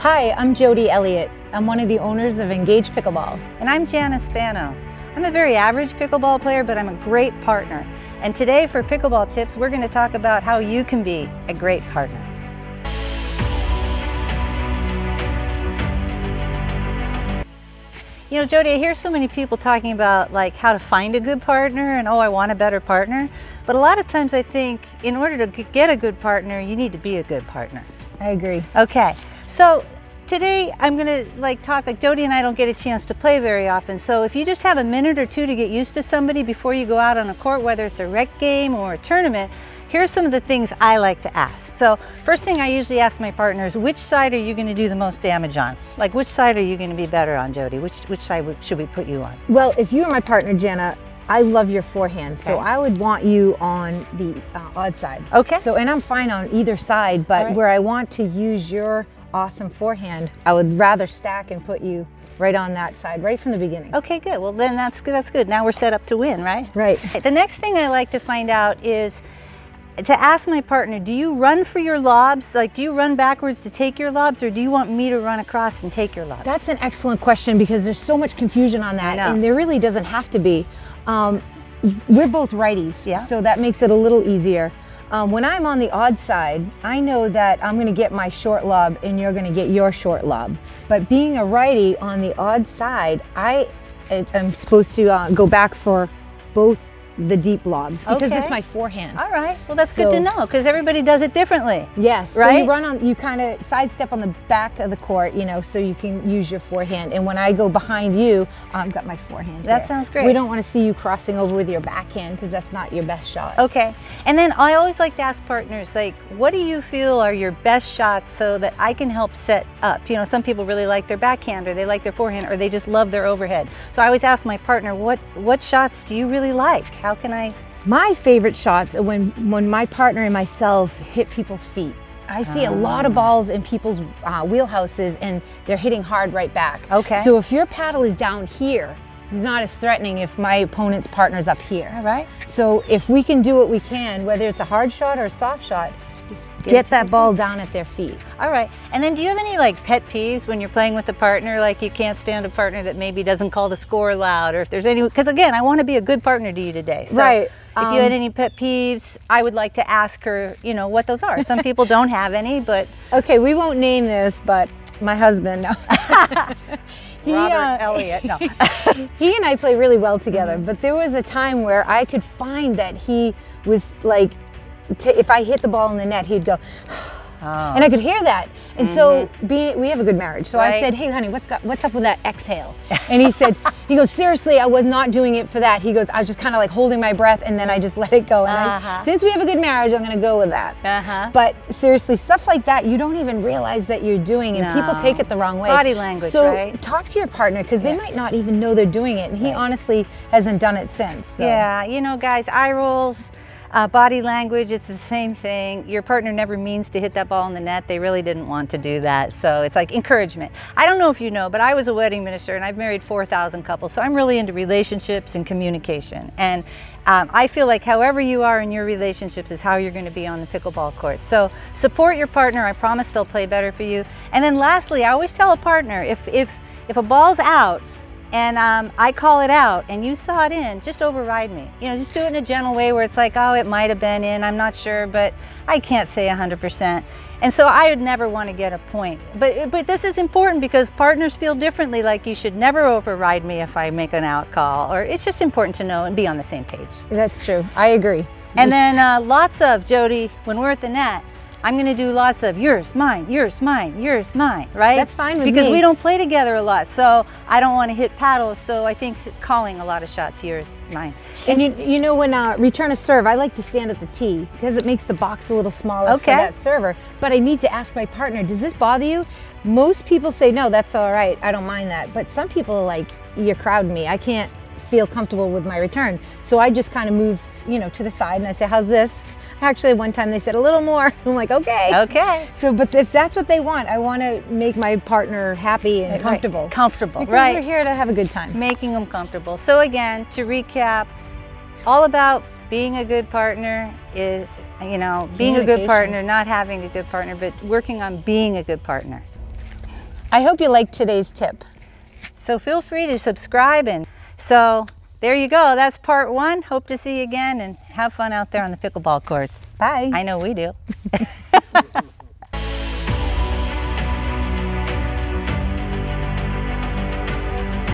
Hi, I'm Jodi Elliott. I'm one of the owners of Engage Pickleball. And I'm Jana Spano. I'm a very average pickleball player, but I'm a great partner. And today for Pickleball Tips, we're going to talk about how you can be a great partner. You know, Jodi, I hear so many people talking about like how to find a good partner and oh, I want a better partner. But a lot of times I think in order to get a good partner, you need to be a good partner. I agree. Okay, so today I'm gonna like talk, like Jodi and I don't get a chance to play very often. So if you just have a minute or two to get used to somebody before you go out on a court, whether it's a rec game or a tournament, here's some of the things I like to ask. So first thing I usually ask my partners, which side are you gonna do the most damage on? Like which side are you gonna be better on, Jodi? Which, which side should we put you on? Well, if you were my partner, Jana, I love your forehand, okay. so I would want you on the uh, odd side. Okay. So, and I'm fine on either side, but right. where I want to use your awesome forehand, I would rather stack and put you right on that side, right from the beginning. Okay, good. Well, then that's good. That's good. Now we're set up to win, right? Right. The next thing I like to find out is to ask my partner, do you run for your lobs? Like, do you run backwards to take your lobs or do you want me to run across and take your lobs? That's an excellent question because there's so much confusion on that and there really doesn't have to be. Um, we're both righties, yeah. so that makes it a little easier. Um, when I'm on the odd side, I know that I'm going to get my short lob and you're going to get your short lob. But being a righty on the odd side, I am supposed to uh, go back for both the deep lobs because okay. it's my forehand. All right. Well, that's so, good to know because everybody does it differently. Yes. Right. So you run on, you kind of sidestep on the back of the court, you know, so you can use your forehand. And when I go behind you, I've got my forehand. That sounds great. We don't want to see you crossing over with your backhand because that's not your best shot. Okay. And then I always like to ask partners, like, what do you feel are your best shots so that I can help set up? You know, some people really like their backhand or they like their forehand or they just love their overhead. So I always ask my partner, what what shots do you really like? How can I my favorite shots are when, when my partner and myself hit people's feet. I see a lot of ah. balls in people's uh, wheelhouses and they're hitting hard right back. Okay. So if your paddle is down here, it's not as threatening if my opponent's partner's up here. All right. So if we can do what we can, whether it's a hard shot or a soft shot, get, get that ball down at their feet. All right. And then do you have any like pet peeves when you're playing with a partner? Like you can't stand a partner that maybe doesn't call the score loud or if there's any, because again, I want to be a good partner to you today. So right. If um, you had um, any pet peeves, I would like to ask her, you know, what those are. Some people don't have any, but. Okay, we won't name this, but my husband, no. he, Robert uh, Elliott, no. he and I play really well together, mm -hmm. but there was a time where I could find that he was like, if I hit the ball in the net, he'd go, oh. and I could hear that. And mm -hmm. so mm-hmm. be, we have a good marriage. So right. I said, hey, honey, what's, got, what's up with that exhale? And he said, he goes, seriously, I was not doing it for that. He goes, I was just kind of like holding my breath and then I just let it go. And uh -huh. I, since we have a good marriage, I'm going to go with that. Uh -huh. But seriously, stuff like that, you don't even realize that you're doing and no. people take it the wrong way. Body language, so right? talk to your partner because yeah. they might not even know they're doing it. And he right. honestly hasn't done it since. So. Yeah, you know, guys, eye rolls, uh, body language, it's the same thing. Your partner never means to hit that ball in the net. They really didn't want to do that. So it's like encouragement. I don't know if you know, but I was a wedding minister and I've married 4,000 couples. So I'm really into relationships and communication. And um, I feel like however you are in your relationships is how you're going to be on the pickleball court. So support your partner. I promise they'll play better for you. And then lastly, I always tell a partner, if, if, if a ball's out, and um, I call it out and you saw it in, just override me. You know, just do it in a gentle way where it's like, oh, it might have been in, I'm not sure, but I can't say 100%. And so I would never want to get a point. But, but this is important because partners feel differently, like you should never override me if I make an out call, or it's just important to know and be on the same page. That's true, I agree. And then uh, lots of, Jodi, when we're at the net, I'm going to do lots of yours, mine, yours, mine, yours, mine, right? That's fine with because me. Because we don't play together a lot, so I don't want to hit paddles. So I think calling a lot of shots, yours, mine. And, you, you know, when uh, return a serve, I like to stand at the tee because it makes the box a little smaller okay. for that server. But I need to ask my partner, does this bother you? Most people say, no, that's all right. I don't mind that. But some people are like, you're crowding me. I can't feel comfortable with my return. So I just kind of move, you know, to the side and I say, how's this? Actually, one time they said a little more. I'm like, okay. Okay. So, but if that's what they want, I want to make my partner happy and comfortable. Comfortable, because right. we're here to have a good time. Making them comfortable. So again, to recap, all about being a good partner is, you know, being a good partner, not having a good partner, but working on being a good partner. I hope you liked today's tip. So feel free to subscribe and so there you go. That's part one. Hope to see you again and have fun out there on the pickleball courts. Bye. I know we do.